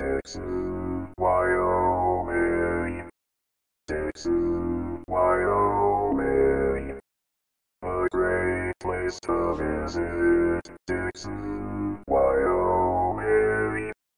Texas, Wyoming, Texas, Wyoming, a great place to visit, Texas.